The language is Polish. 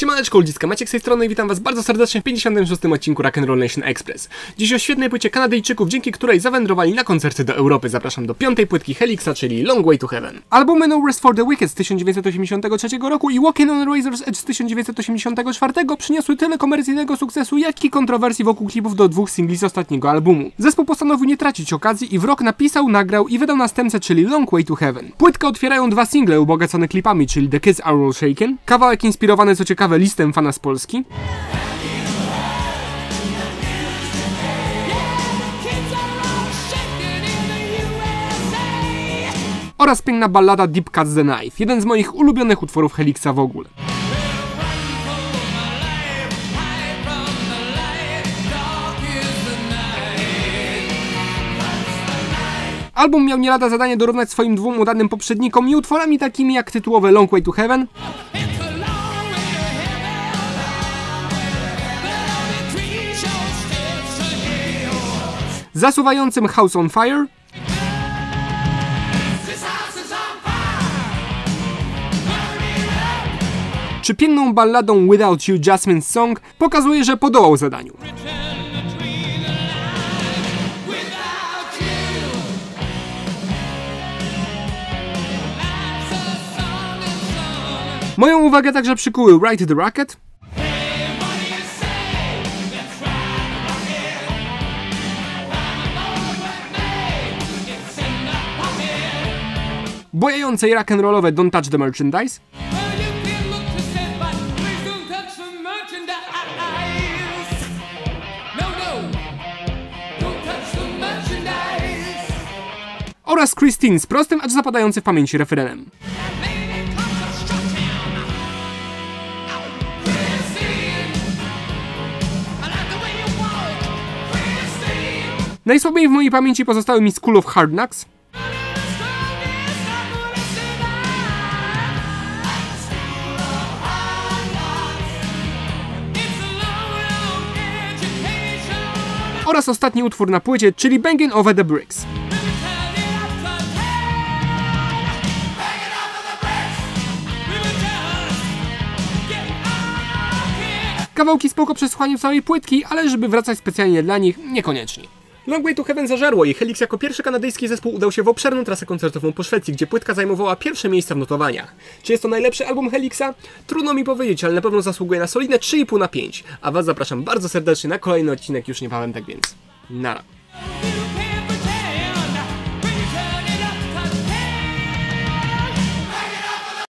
Siemaneczko, ludziska, Maciek z tej strony i witam was bardzo serdecznie w 56. odcinku Rock'n'Roll Nation Express. Dziś o świetnej płycie Kanadyjczyków, dzięki której zawędrowali na koncerty do Europy. Zapraszam do piątej płytki Helixa, czyli Long Way to Heaven. Albumy No Rest for the Wicked z 1983 roku i Walking on Razor's Edge z 1984 przyniosły tyle komercyjnego sukcesu, jak i kontrowersji wokół klipów do dwóch singli z ostatniego albumu. Zespół postanowił nie tracić okazji i w rok napisał, nagrał i wydał następcę, czyli Long Way to Heaven. Płytkę otwierają dwa single ubogacone klipami, czyli The Kids Are All Shaken, kawałek inspirowany co ciekawe listem fana z Polski, oraz piękna ballada Deep Cuts the Knife, jeden z moich ulubionych utworów Helixa w ogóle. Album miał nie lada zadanie dorównać swoim dwóm udanym poprzednikom i utworami takimi jak tytułowe Long Way to Heaven zasuwającym House on Fire czy piękną balladą Without You Jasmine's Song pokazuje, że podołał zadaniu. Moją uwagę także przykuły Ride the Rocket bojające i rock'n'rollowe Don't Touch the Merchandise oraz Christine z prostym, acz zapadający w pamięci refrenem. Najsłabiej w mojej pamięci pozostały mi School of Hard Knocks oraz ostatni utwór na płycie, czyli Bangin' Over the Bricks. Kawałki spoko przesłuchanie całej płytki, ale żeby wracać specjalnie dla nich, niekoniecznie. Long Way to Heaven zażarło i Helix jako pierwszy kanadyjski zespół udał się w obszerną trasę koncertową po Szwecji, gdzie płytka zajmowała pierwsze miejsca w notowaniach. Czy jest to najlepszy album Helixa? Trudno mi powiedzieć, ale na pewno zasługuje na solidne 3,5 na 5. A Was zapraszam bardzo serdecznie na kolejny odcinek już niebawem, tak więc nara.